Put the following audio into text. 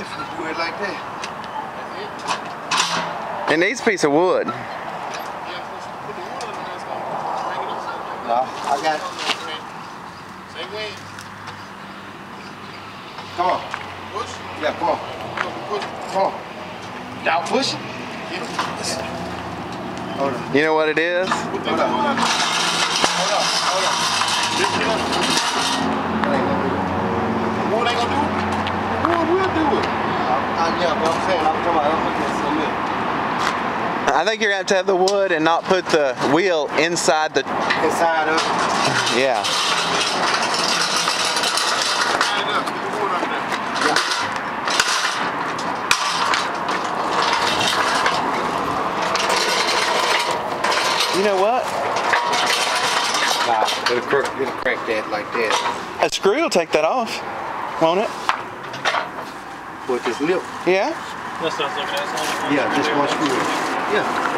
If we it like that. It needs a piece of wood. No, I got it. Same way. Come on. Push. Yeah, come on. Come on. Y'all push it. Hold on. You know what it is? Hold on. wood on. Hold on. Hold on. Lift it up. That ain't gonna do it. Gonna do it. Wood will do it. Uh, yeah, but I'm saying, I'm talking about, I'm looking at cement. I think you're gonna have to have the wood and not put the wheel inside the. Inside of. Yeah. Line it up. Put the wood under there. You know what? Nah, it'll, crack, it'll crack that like that. A screw will take that off, won't it? With this lip. Yeah. That's what I was looking at. It's only one Yeah, just there. one screw. Yeah.